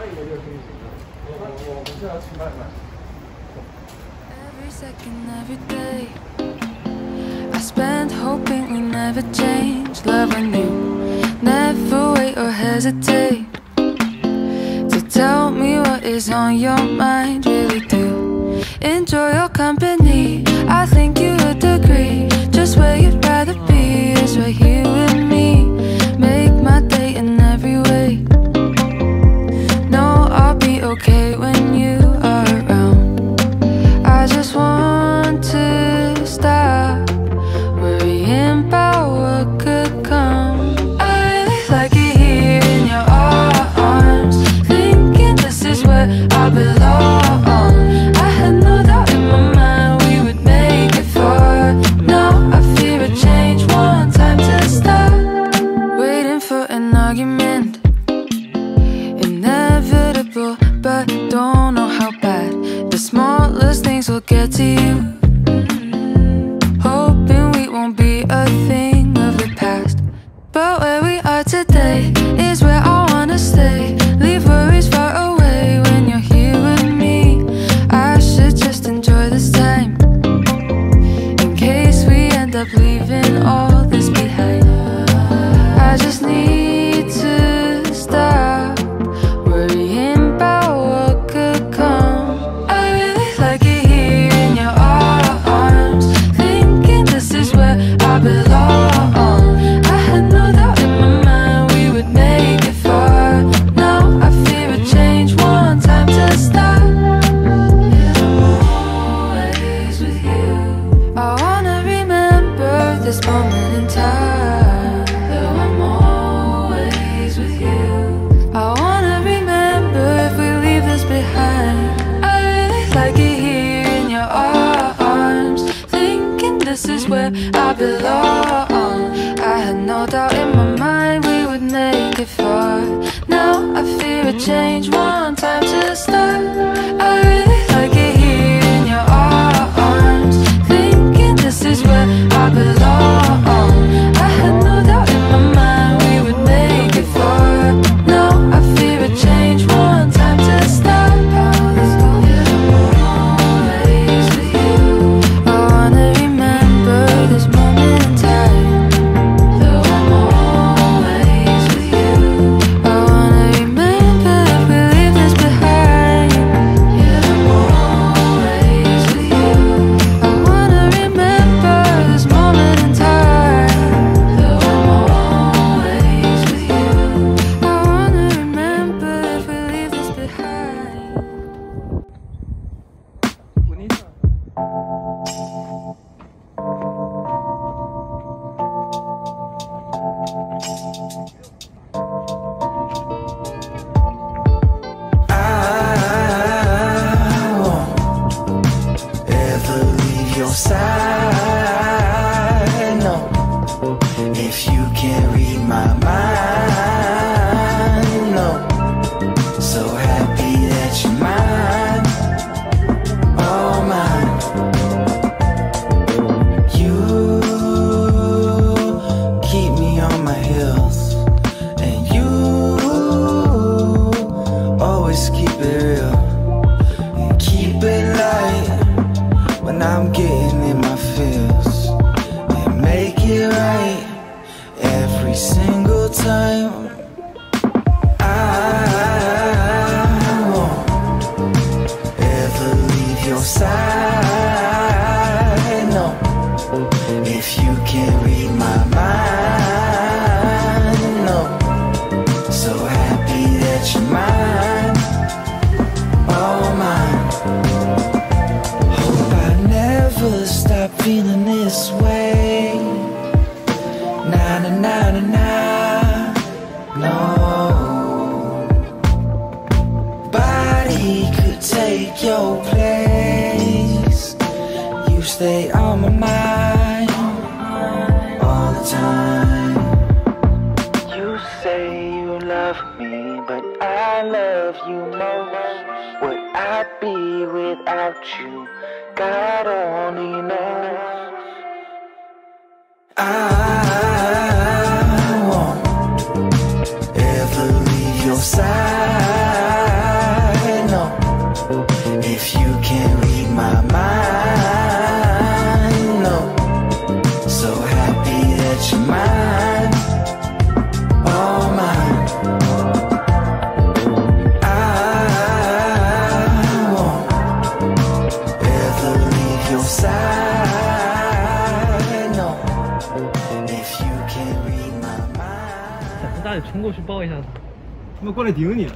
Every second, every day I spend hoping we never change Love on you. Never wait or hesitate To tell me what is on your mind. Really do. Enjoy your company. okay. to you. Hoping we won't be a thing of the past. But where we are today is where I wanna stay. Leave worries far away when you're here with me. I should just enjoy this time. In case we end up leaving all this behind, I just need. where I belong. I had no doubt in my mind we would make it far. Now I fear a change, one time to stop. side your side. No, if you can read my mind, no. So happy that you're mine. stay on my mind all the time. You say you love me, but I love you most. Would I be without you? God only knows. 咱得冲过去抱一下他。他妈过来顶你。